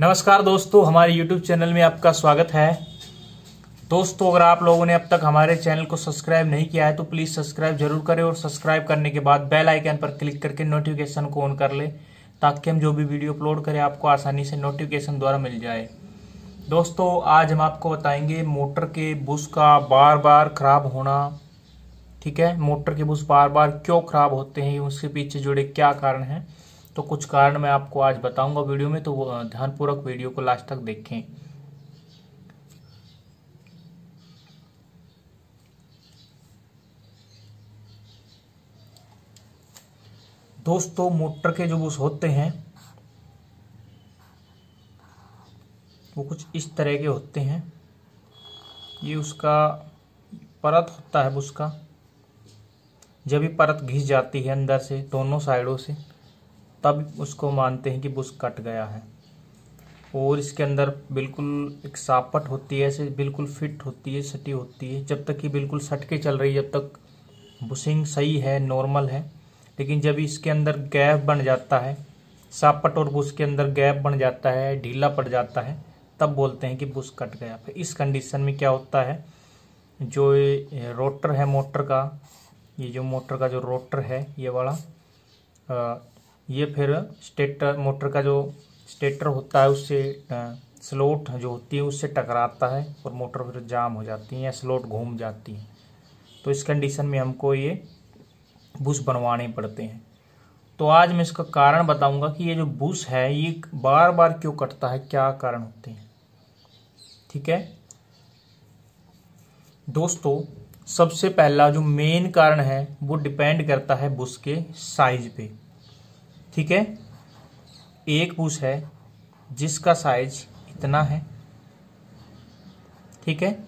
नमस्कार दोस्तों, हमारे YouTube चैनल में आपका स्वागत है। दोस्तों, अगर आप लोगों ने अब तक हमारे चैनल को सब्सक्राइब नहीं किया है तो प्लीज़ सब्सक्राइब ज़रूर करें और सब्सक्राइब करने के बाद बेल आइकन पर क्लिक करके नोटिफिकेशन को ऑन कर ले, ताकि हम जो भी वीडियो अपलोड करें, आपको आसानी से नोटिफिकेशन द्वारा मिल जाए। दोस्तों, आज हम आपको बताएँगे मोटर के बुश का बार बार खराब होना, ठीक है? मोटर के बुश बार बार क्यों खराब होते हैं, उसके पीछे जुड़े क्या कारण हैं? तो कुछ कारण मैं आपको आज बताऊँगा वीडियो में तो ध्यानपूर्वक वीडियो को लास्ट तक देखें। दोस्तों, मोटर के जो बुश होते हैं, वो कुछ इस तरह के होते हैं। ये उसका परत होता है बुश का। जब ये परत घिस जाती है अंदर से, दोनों साइडों से तब उसको मानते हैं कि बुश कट गया है। और इसके अंदर बिल्कुल एक सापट होती है, ऐसे बिल्कुल फिट होती है, सटी होती है। जब तक कि बिल्कुल सट के चल रही है, जब तक बुशिंग सही है, नॉर्मल है। लेकिन जब इसके अंदर गैप बन जाता है, सापट और बुश के अंदर गैप बन जाता है, ढीला पड़ जाता है, तब बोलते हैं कि बुश कट गया। फिर इस कंडीशन में क्या होता है? जो रोटर है मोटर का, ये जो मोटर का जो रोटर है, ये वाला ये फिर स्टेटर, मोटर का जो स्टेटर होता है, उससे स्लोट जो होती है, उससे टकराता है और मोटर फिर जाम हो जाती है या स्लोट घूम जाती है। तो इस कंडीशन में हमको ये बुश बनवाने पड़ते हैं। तो आज मैं इसका कारण बताऊँगा कि ये जो बुश है, ये बार बार क्यों कटता है, क्या कारण होते हैं? ठीक है? दोस्तों, सबसे पहला जो मेन कारण है, वो डिपेंड करता है बुश के साइज़ पे। ठीक है? एक बुश है, जिसका साइज़ इतना है? ठीक है?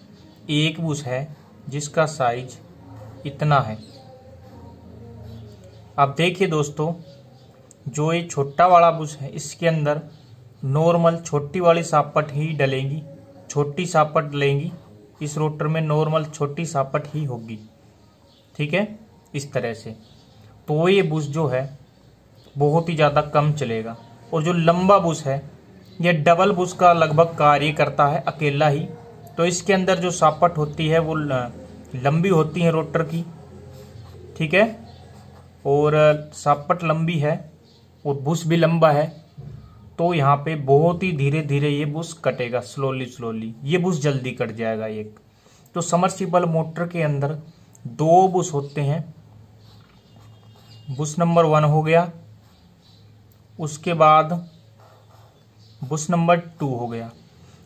एक बुश है, जिसका साइज़ इतना है? अब देखिए दोस्तों, जो ये छोटा वाला बुश है, इसके अंदर नॉर्मल छोटी वाली सापट ही डलेंगी, छोटी सापट डलेंगी इस रोटर में नॉर्मल छोटी सापट ही होगी। ठीक है? इस तरह से। तो ये बुश जो है बहुत ही ज़्यादा कम चलेगा। और जो लंबा बुश है, ये डबल बुश का लगभग कार्य करता है अकेला ही। तो इसके अंदर जो सापट होती है, वो लंबी होती है रोटर की। ठीक है? और सापट लंबी है, और बुश भी लंबा है। तो यहाँ पे बहुत ही धीरे धीरे ये बुश कटेगा स्लोली स्लोली ये बुश जल्दी कट जाएगा एक। तो समरसीबल मोटर के अंदर दो बुश होते हैं। बुश नंबर वन हो गया उसके बाद बुश नंबर टू हो गया।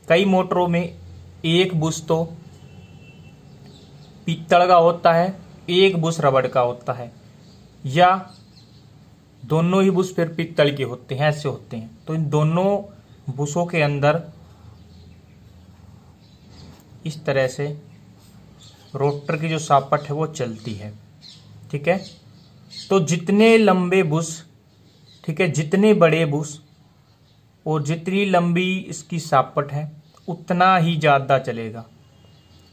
कई मोटरों में एक बुश तो पीतल का होता है, एक बुश रबड़ का होता है। या दोनों ही बुश फिर पित्तल के होते हैं, ऐसे होते हैं। तो इन दोनों बुशों के अंदर इस तरह से रोटर की जो सापट है वो चलती है। ठीक है? तो जितने लंबे बुश ठीक है, जितने बड़े बुश और जितनी लंबी इसकी सापट है, उतना ही ज़्यादा चलेगा।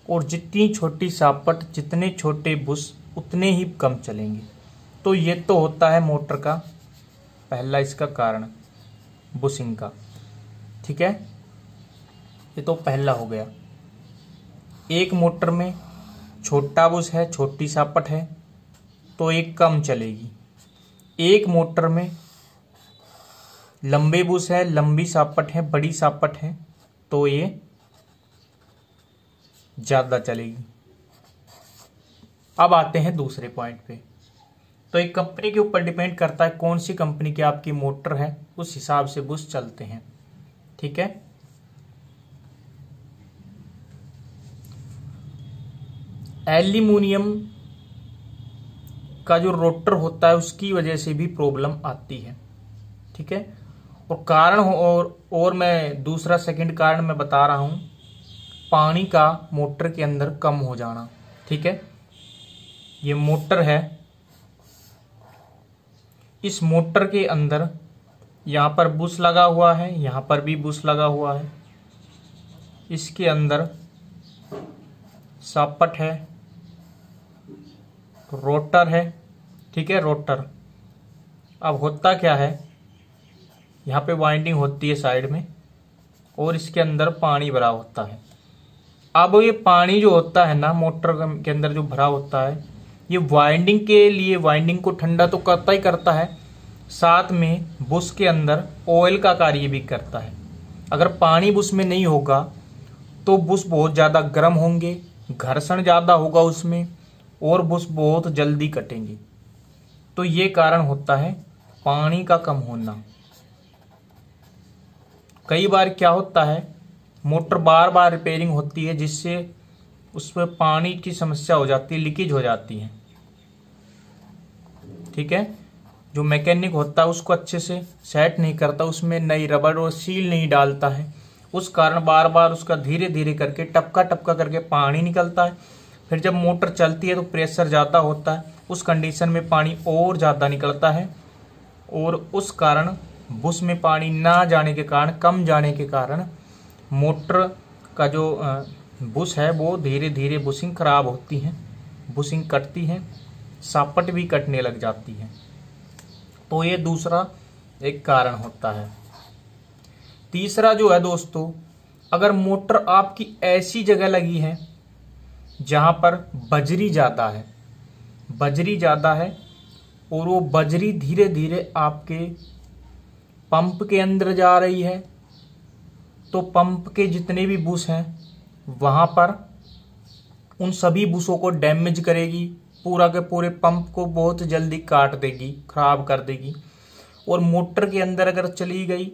और जितनी छोटी सापट, जितने छोटे बुश उतने ही कम चलेंगे। तो ये तो होता है मोटर का पहला इसका कारण बुशिंग का। ठीक है? ये तो पहला हो गया। एक मोटर में छोटा बुश है, छोटी सापट है तो एक कम चलेगी। एक मोटर में लंबे बुश है, लंबी सापट है, बड़ी सापट है तो ये ज़्यादा चलेगी। अब आते हैं दूसरे पॉइंट पे। तो एक कंपनी के ऊपर डिपेंड करता है कौन सी कंपनी की आपकी मोटर है, उस हिसाब से बुश चलते हैं। ठीक है? एल्यूमिनियम का जो रोटर होता है, उसकी वजह से भी प्रॉब्लम आती है। ठीक है? और कारण हो और और मैं दूसरा सेकंड कारण मैं बता रहा हूँ, पानी का मोटर के अंदर कम हो जाना, ठीक है? ये मोटर है। इस मोटर के अंदर यहाँ पर बुश लगा हुआ है, यहाँ पर भी बुश लगा हुआ है। इसके अंदर सापट है, रोटर है, ठीक है, रोटर। अब होता क्या है? यहाँ पे वाइंडिंग होती है साइड में, और इसके अंदर पानी भरा होता है। अब ये पानी जो होता है ना, मोटर के अंदर जो भरा होता है, ये वाइंडिंग के लिए वाइंडिंग को ठंडा तो करता ही करता है, साथ में बुश के अंदर ऑयल का कार्य भी करता है। अगर पानी बुश में नहीं होगा तो बुश बहुत ज़्यादा गर्म होंगे, घर्षण ज़्यादा होगा उसमें, और बुश बहुत जल्दी कटेंगे। तो ये कारण होता है पानी का कम होना। कई बार क्या होता है, मोटर बार बार रिपेयरिंग होती है, जिससे उसमें पानी की समस्या हो जाती है लीकेज हो जाती है। ठीक है? जो मैकेनिक होता है, उसको अच्छे से सेट नहीं करता, उसमें नई रबड़ और सील नहीं डालता है। उस कारण बार बार उसका धीरे धीरे करके टपका टपका करके पानी निकलता है। फिर जब मोटर चलती है तो प्रेशर ज़्यादा होता है। उस कंडीशन में पानी और ज़्यादा निकलता है और उस कारण बुश में पानी ना जाने के कारण, कम जाने के कारण मोटर का जो बुश है, वो धीरे धीरे बुशिंग खराब होती है बुशिंग कटती है, सापट भी कटने लग जाती है। तो ये दूसरा एक कारण होता है। तीसरा जो है दोस्तों, अगर मोटर आपकी ऐसी जगह लगी है, जहाँ पर बजरी ज़्यादा है, बजरी ज़्यादा है, और वो बजरी धीरे धीरे आपके पंप के अंदर जा रही है तो पंप के जितने भी बुश हैं, वहाँ पर उन सभी बुशों को डैमेज करेगी, पूरा के पूरे पंप को बहुत जल्दी काट देगी, खराब कर देगी। और मोटर के अंदर अगर चली गई,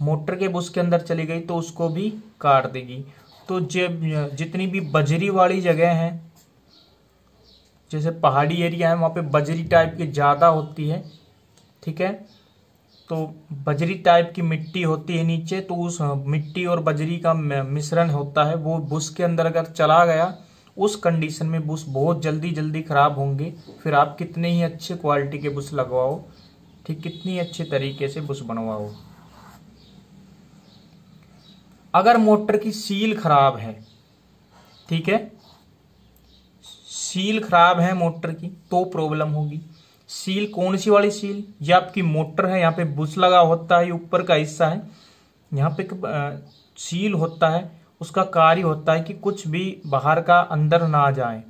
मोटर के बुश के अंदर चली गई तो उसको भी काट देगी। तो जब, जितनी भी बजरी वाली जगह है, जैसे पहाड़ी एरिया है, वहाँ पे बजरी टाइप की ज़्यादा होती है, ठीक है? तो बजरी टाइप की मिट्टी होती है नीचे तो उस मिट्टी और बजरी का मिश्रण होता है, वो बुश के अंदर अगर चला गया, उस कंडीशन में बुश बहुत जल्दी जल्दी खराब होंगे। फिर आप कितने ही अच्छे क्वालिटी के बुश लगवाओ, ठीक कितनी अच्छे तरीके से बुश बनवाओ। अगर मोटर की सील खराब है, ठीक है, सील खराब है मोटर की तो प्रॉब्लम होगी। सील, कौन सी वाली सील? ये आपकी मोटर है, यहाँ पे बुश लगा होता है ऊपर का हिस्सा है। यहाँ पे सील होता है, उसका कार्य होता है कि कुछ भी बाहर का अंदर ना जाए।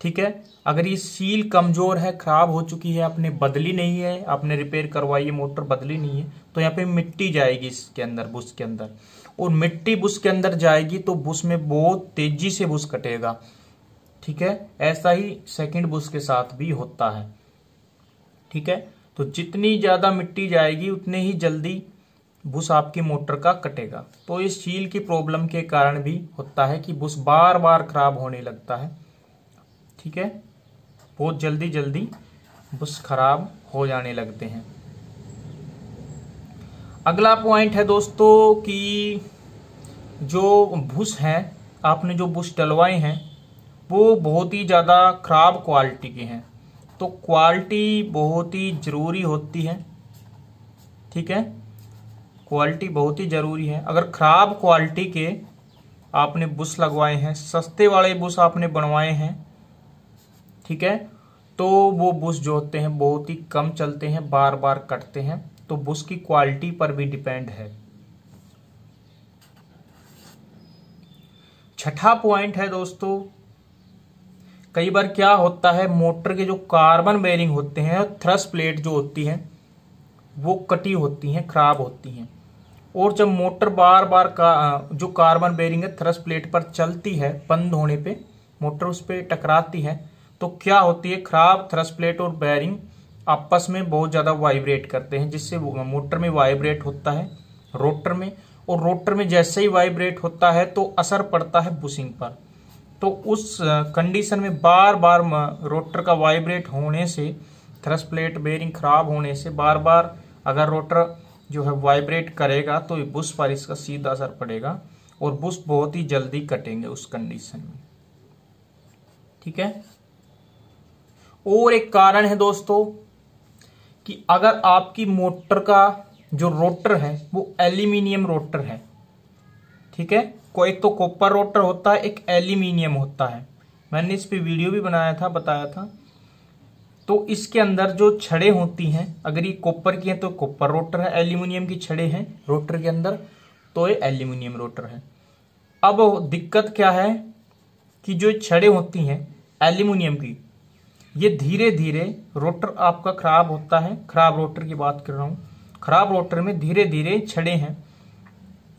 ठीक है? अगर ये सील कमज़ोर है, खराब हो चुकी है, आपने बदली नहीं है, आपने रिपेयर करवाई है, मोटर बदली नहीं है तो यहाँ पे मिट्टी जाएगी इसके अंदर बुश के अंदर। और मिट्टी बुश के अंदर जाएगी तो बुश में बहुत तेज़ी से बुश कटेगा। ठीक है? ऐसा ही सेकंड बुश के साथ भी होता है। ठीक है? तो जितनी ज़्यादा मिट्टी जाएगी, उतने ही जल्दी बुश आपकी मोटर का कटेगा। तो इस सील की प्रॉब्लम के कारण भी होता है कि बुश बार बार खराब होने लगता है। ठीक है? बहुत जल्दी जल्दी बुश खराब हो जाने लगते हैं। अगला पॉइंट है दोस्तों कि जो बुश हैं, आपने जो बुश डलवाए हैं, वो बहुत ही ज़्यादा ख़राब क्वालिटी के हैं। तो क्वालिटी बहुत ही ज़रूरी होती है, ठीक है? क्वालिटी बहुत ही ज़रूरी है। अगर ख़राब क्वालिटी के आपने बुश लगवाए हैं, सस्ते वाले बुश आपने बनवाए हैं, ठीक है? तो वो बुश जो होते हैं, बहुत ही कम चलते हैं बार बार कटते हैं। तो बुश की क्वालिटी पर भी डिपेंड है। छठा पॉइंट है दोस्तों कई बार क्या होता है, मोटर के जो कार्बन बेरिंग होते हैं थ्रस प्लेट जो होती है, वो कटी होती हैं, खराब होती हैं। और जब मोटर बार बार का जो कार्बन बेरिंग है थ्रस प्लेट पर चलती है, बंद होने पे, मोटर उस पर टकराती है तो क्या होती है, खराब थ्रस प्लेट और बेरिंग आपस में बहुत ज़्यादा वाइब्रेट करते हैं, जिससे मोटर में वाइब्रेट होता है रोटर में। और रोटर में जैसे ही वाइब्रेट होता है तो असर पड़ता है बुशिंग पर। तो उस कंडीशन में बार बार रोटर का वाइब्रेट होने से थ्रस प्लेट बेरिंग खराब होने से बार बार अगर रोटर जो है वाइब्रेट करेगा तो बुश पर इसका सीधा असर पड़ेगा और बुश बहुत ही जल्दी कटेंगे उस कंडीशन में। ठीक है? और एक कारण है दोस्तों, कि अगर आपकी मोटर का जो रोटर है, वो एल्यूमिनियम रोटर है। ठीक है? को एक तो कॉपर रोटर होता है, एक एल्यूमिनियम होता है। मैंने इस पे वीडियो भी बनाया था, बताया था। तो इसके अंदर जो छड़े होती हैं, अगर ये कॉपर की है तो कॉपर रोटर है एल्यूमिनियम की छड़े हैं रोटर के अंदर तो ये एल्यूमिनियम रोटर है। अब दिक्कत क्या है कि जो छड़े होती हैं एल्यूमिनियम की, ये धीरे धीरे रोटर आपका खराब होता है। खराब रोटर की बात कर रहा हूँ। खराब रोटर में धीरे धीरे छड़े हैं।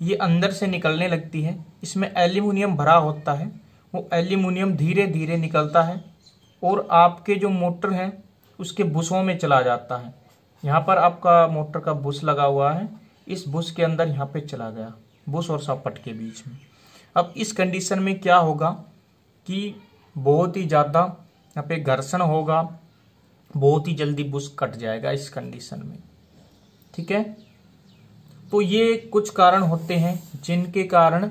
ये अंदर से निकलने लगती है। इसमें एल्यूमिनियम भरा होता है। वो एल्यूमिनियम धीरे धीरे निकलता है और आपके जो मोटर हैं, उसके बुसों में चला जाता है। यहाँ पर आपका मोटर का बुस लगा हुआ है। इस बुश के अंदर यहाँ पे चला गया। बुश और सपट के बीच में। अब इस कंडीशन में क्या होगा कि बहुत ही ज़्यादा यहाँ पे घर्षण होगा। बहुत ही जल्दी बुश कट जाएगा इस कंडीशन में। ठीक है? तो ये कुछ कारण होते हैं जिनके कारण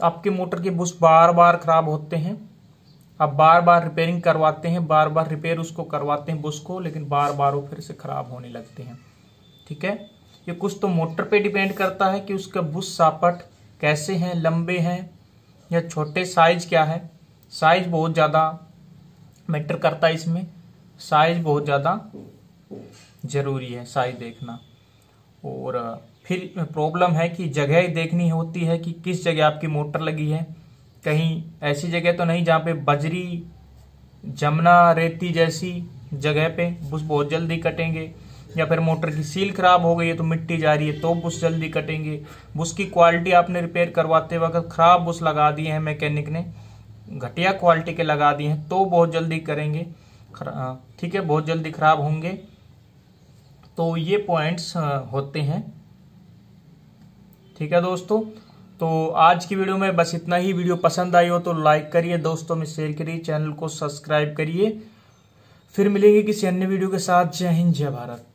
आपके मोटर के बुश बार बार खराब होते हैं। आप बार बार रिपेयरिंग करवाते हैं बार बार रिपेयर उसको करवाते हैं बुश को, लेकिन बार बार वो फिर से खराब होने लगते हैं। ठीक है? ये कुछ तो मोटर पे डिपेंड करता है कि उसका बुश सापट कैसे हैं, लंबे हैं, या छोटे साइज़ क्या है। साइज़ बहुत ज़्यादा मैटर करता है इसमें। साइज़ बहुत ज़्यादा ज़रूरी है साइज़ देखना। और फिर प्रॉब्लम है कि जगह देखनी होती है कि किस जगह आपकी मोटर लगी है। कहीं ऐसी जगह तो नहीं जहाँ पे बजरी, जमुना, रेती जैसी जगह पे बुश बहुत जल्दी कटेंगे, या फिर मोटर की सील खराब हो गई है तो मिट्टी जा रही है तो बुश जल्दी कटेंगे। बुश की क्वालिटी आपने रिपेयर करवाते वक्त खराब बुश लगा दिए हैं मैकेनिक ने, घटिया क्वालिटी के लगा दिए हैं तो बहुत जल्दी करेंगे। ठीक है, बहुत जल्दी खराब होंगे। तो ये पॉइंट्स होते हैं। ठीक है दोस्तों? तो आज की वीडियो में बस इतना ही। वीडियो पसंद आई हो तो लाइक करिए दोस्तों, में शेयर करिए चैनल को सब्सक्राइब करिए। फिर मिलेंगे किसी अन्य वीडियो के साथ। जय हिंद, जय भारत।